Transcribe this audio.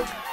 you.